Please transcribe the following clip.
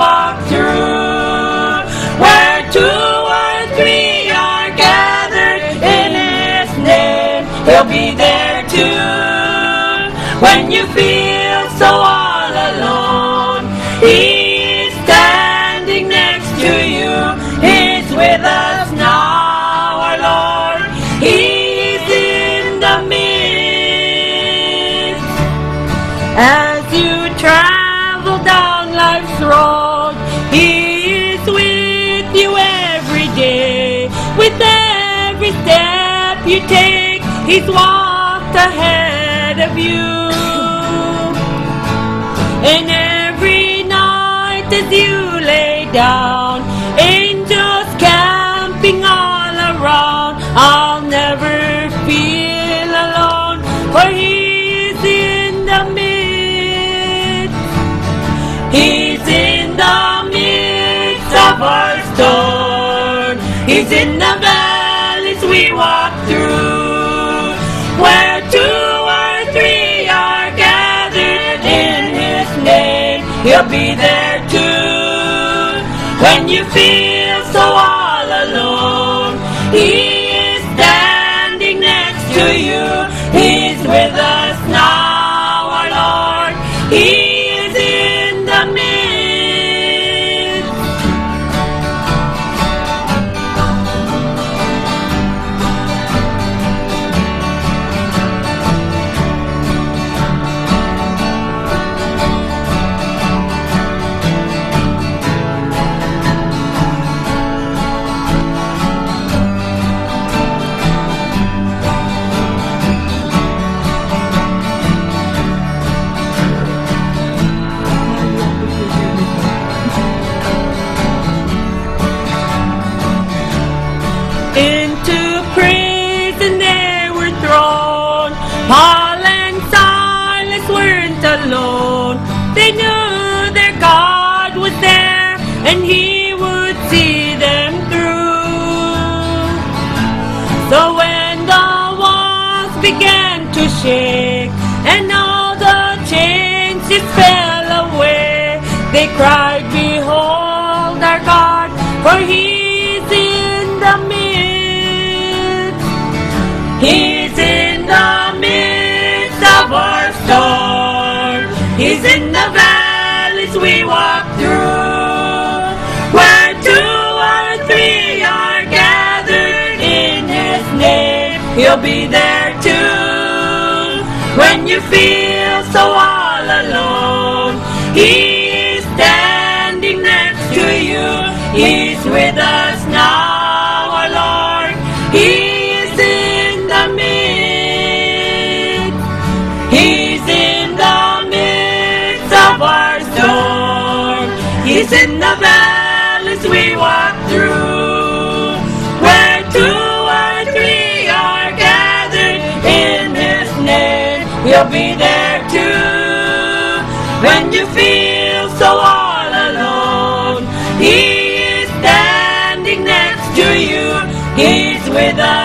walk through. Where two or three are gathered in His name, He'll be there too. When you feel so all alone, He's standing next to you. He's with us now, our Lord. He's in the midst. You travel down life's road, He is with you every day. With every step you take, He's walked ahead of you. And every night as you lay down, angels camping all around. Storm. He's in the valleys we walk through. Where two or three are gathered in His name, He'll be there too. When you feel so all alone, He is standing next to you. He's with us now, our Lord. He is in the midst. And He would see them through. So when the walls began to shake and all the chains just fell away, they cried, Behold our God, for He's in the midst. He's in the midst of our storm. He's in the valleys we walk through. He'll be there too. When you feel so all alone, He's standing next to you. He's with us now, our Lord. He is in the midst. He's in the midst of our storm. He's in the valleys we walk through. He'll be there too. When you feel so all alone, He is standing next to you. He's with us.